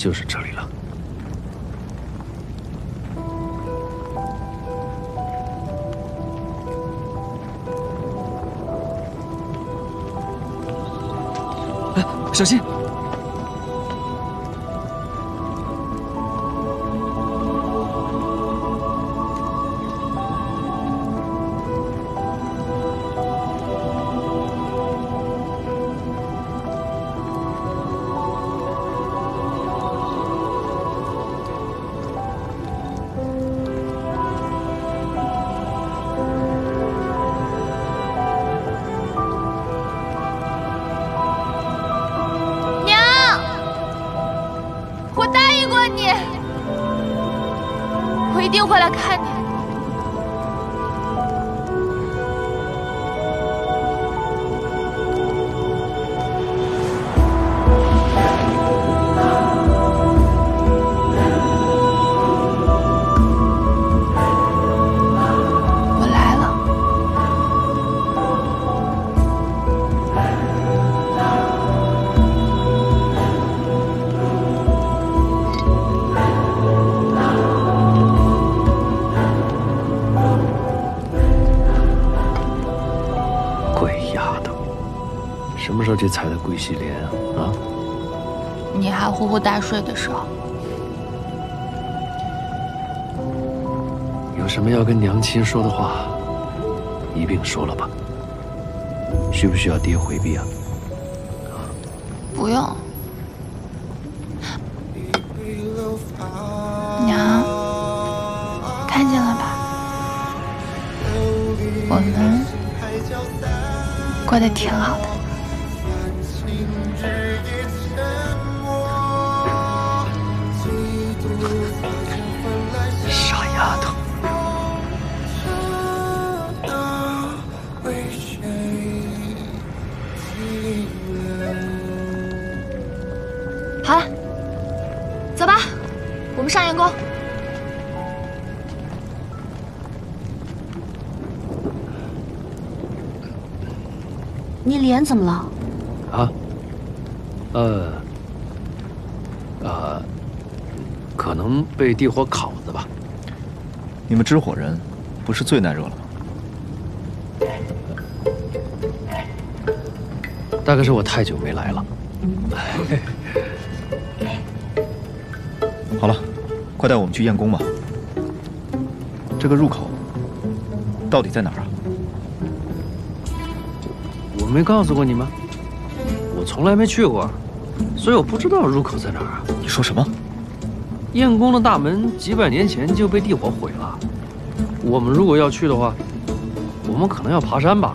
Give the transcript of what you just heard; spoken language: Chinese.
就是这里了。小心！过你，我一定会来看你。去采的桂溪莲啊！啊！你还呼呼大睡的时候，有什么要跟娘亲说的话，一并说了吧。需不需要爹回避啊？不用。娘，看见了吧？我们过得挺好的。脸怎么了？啊？呃，呃，可能被地火烤的吧。你们知火人不是最耐热了吗？大概是我太久没来了。好了，快带我们去燕宫吧。这个入口到底在哪儿啊？我没告诉过你吗？我从来没去过，所以我不知道入口在哪儿啊！你说什么？燕宫的大门几百年前就被地火毁了。我们如果要去的话，我们可能要爬山吧？